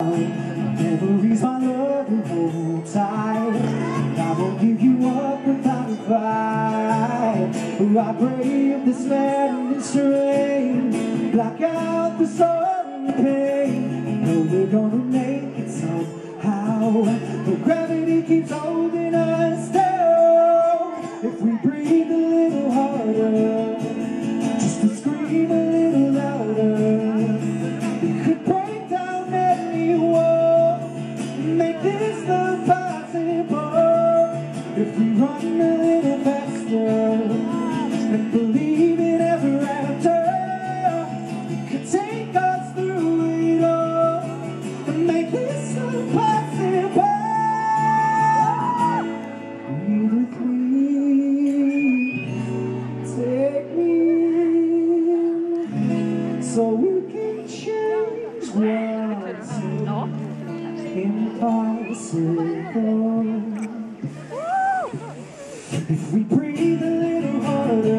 My Memories my love will hold tight. I won't give you up without a fight oh, I pray if this maddening strain Black out the sorrow pain. I know we're gonna make it somehow. But gravity keeps holding If we run a little faster and believe in ever after could take us through it all and make this impossible. Breathe with me, take me in, so we can change what's impossible. If we breathe a little harder